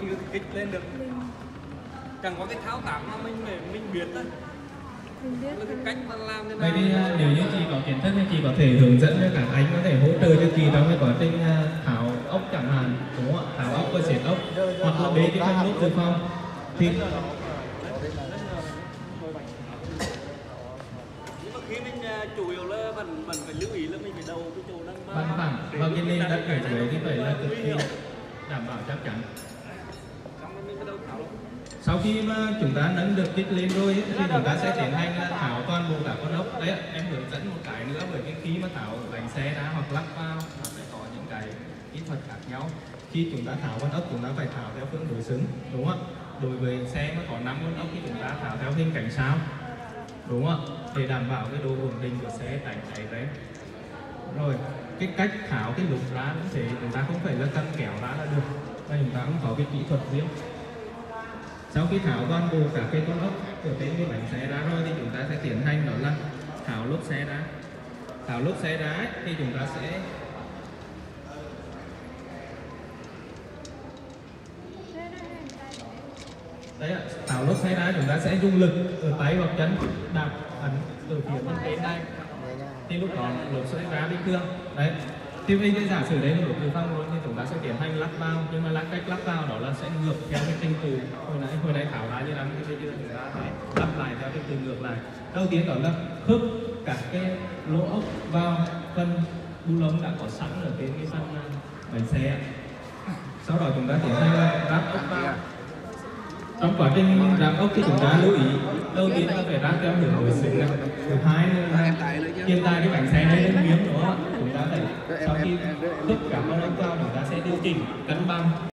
chưa kích lên được. Chẳng có cái thao tác mà mình để mình biết thôi mình biết là cái cách mà làm thế nào. Vậy thì à, nếu như chị có kiến thức thì chị có thể hướng dẫn cho các anh có thể hỗ trợ cho chị trong cái quá trình à, tháo ốc chẳng hạn đúng không ạ? Tháo ốc và xịt ốc hoặc là bế cái phân nút dự phòng. Thì nhưng mà khi mình à, chủ yếu là vẫn vẫn phải lưu ý là mình phải đầu cái chỗ đang bằng phẳng. và cái nền đất ở dưới thì phải là cực kỳ đảm bảo chắc chắn xong rồi mình bắt đầu tháo sau khi mà chúng ta nâng được kích lên rồi ấy, thì chúng ta sẽ tiến hành là tháo toàn bộ cả con ốc. Đấy em hướng dẫn một cái nữa bởi cái khi mà tháo bánh xe ra hoặc lắp vào nó sẽ có những cái kỹ thuật khác nhau. Khi chúng ta tháo con ốc chúng ta phải tháo theo phương đối xứng đúng không ạ? Đối với xe mà có 5 con ốc thì chúng ta tháo theo hình cảnh sao đúng không ạ? Để đảm bảo cái độ ổn định của xe tránh cháy đấy rồi cái cách tháo cái lục ra cũng thế chúng ta không phải là căng kéo ra là được. Mà chúng ta cũng có cái kỹ thuật riêng sau khi tháo toàn bộ cả cái con ốc của trên cái bánh xe ra rồi thì chúng ta sẽ tiến hành đó là tháo lốp xe ra. Tháo lốp xe ra thì chúng ta sẽ đấy ạ tháo lốp xe ra chúng ta sẽ dùng lực ở tay hoặc chân đạp ấn từ phía bên trên đây thì lúc đó lốp sẽ ra bình thường đấy thì bây giờ giả sử đây là lốp dự phòng rồi thì chúng ta sẽ tiến hành lắp vào nhưng mà lắp cách lắp vào đó là sẽ ngược theo cái trình tự hồi nãy hồi nãy thảo lại như lắm thì bây giờ chúng ta phải lắp lại theo trình tự ngược lại. Đầu tiên đó là khớp cả cái lỗ ốc vào phần bu lông đã có sẵn ở trên cái phần à, bánh xe. Sau đó chúng ta tiến hành ráp ốc vào. Trong quá trình ráp ốc thì chúng ta lưu ý đầu tiên là phải ráp theo hướng đối xứng này thứ hai là hiện tại cái bánh xe đây lên miếng đúng không ạ chúng ta phải sau khi khớp cả con ốc cao chúng ta sẽ điều chỉnh cân bằng